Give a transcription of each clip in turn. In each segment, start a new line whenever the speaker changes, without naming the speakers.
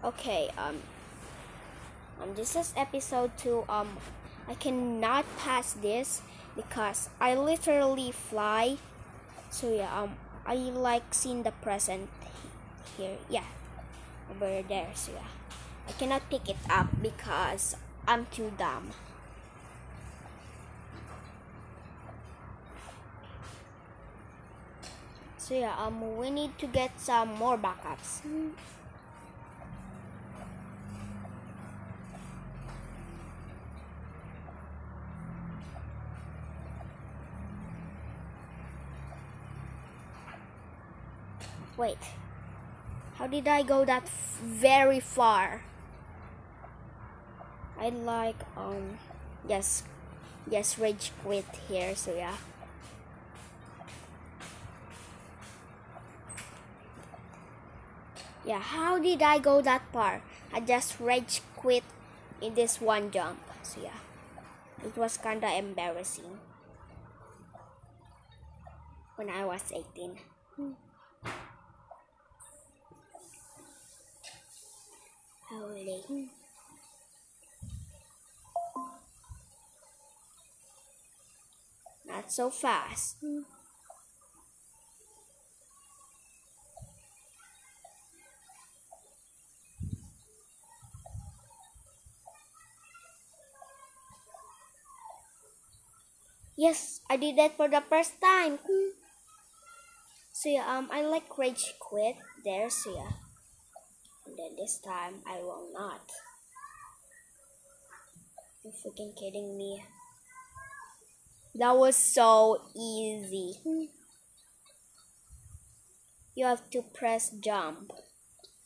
Okay, um, um, this is episode two. Um, I cannot pass this because I literally fly. So yeah, um, I like seeing the present here. Yeah, over there. So yeah, I cannot pick it up because I'm too dumb. So yeah, um, we need to get some more backups. Wait, how did I go that very far? I like um, yes, yes, rage quit here. So yeah. Yeah, how did I go that far? I just rage quit in this one jump. So yeah, it was kinda embarrassing when I was 18. Holy. So fast. Yes, I did that for the first time. So yeah, um, I like rage quit there. So yeah, and then this time I will not. You freaking kidding me? That was so easy. You have to press jump.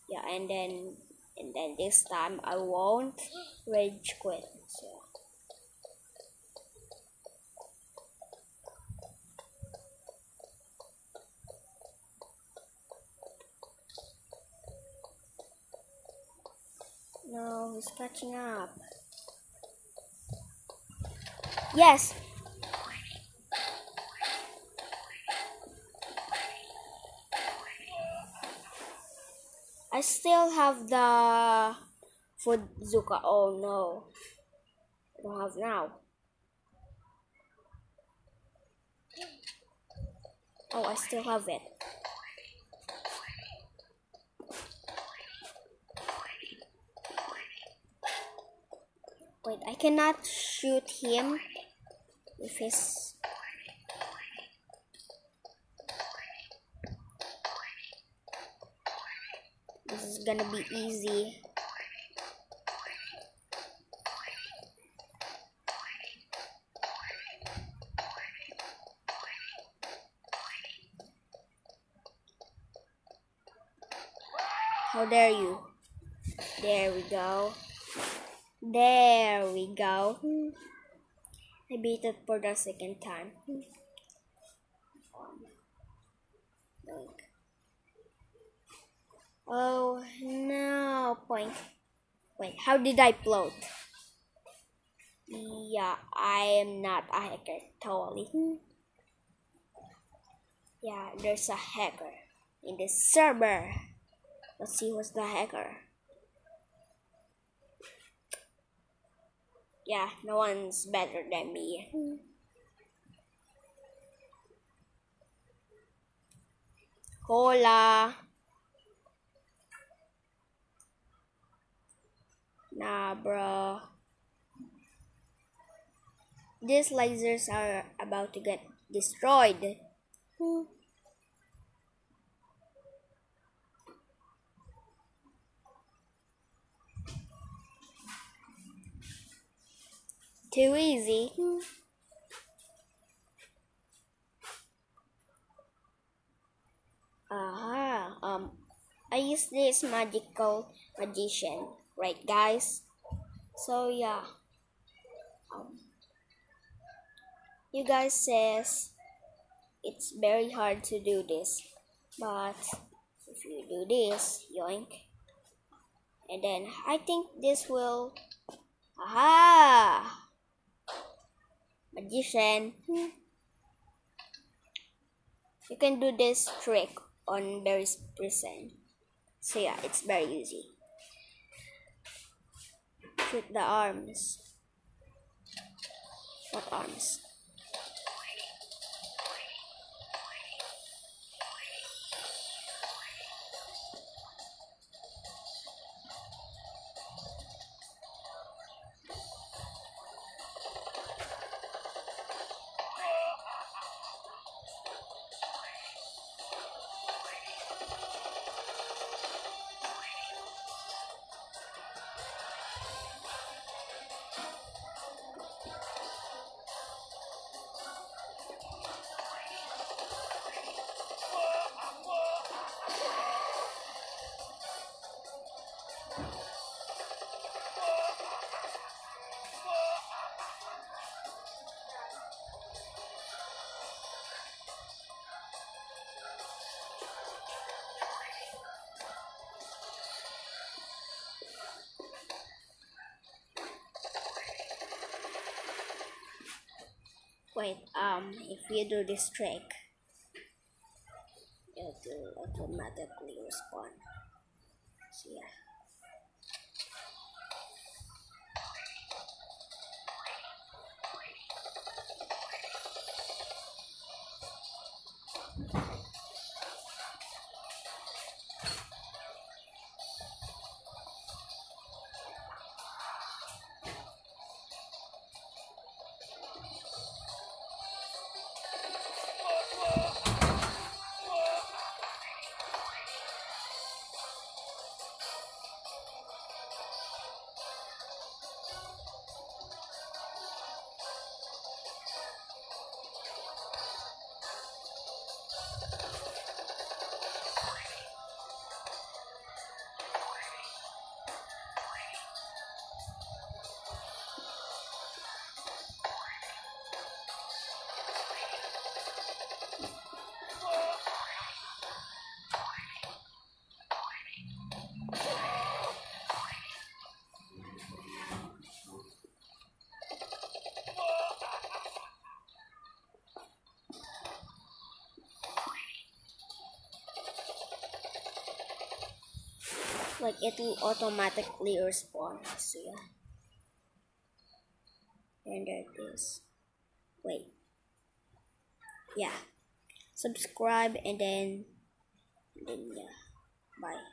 Yeah, and then and then this time I won't rage quit. So. No, he's catching up. Yes. I still have the food Zuka. Oh no. I don't have now. Oh, I still have it. Wait, I cannot shoot him if he's. This is gonna be easy. How dare you? There we go. There we go. I beat it for the second time. Doink. Oh no, point. Wait, how did I float? Yeah, I am not a hacker, totally. Yeah, there's a hacker in the server. Let's see who's the hacker. Yeah, no one's better than me. Hola. Nah, bro. These lasers are about to get destroyed. Too easy. Aha. Um, I use this magical magician, right, guys? So yeah. Um, you guys says it's very hard to do this, but if you do this, yoink, and then I think this will. Aha! magician. You can do this trick on Barry's prison. So yeah, it's very easy. Shoot the arms. What arms? Um, if you do this trick, it will automatically respawn. So yeah. Like it will automatically respond so yeah. And there it is. Wait. Yeah. Subscribe and then and then yeah. Bye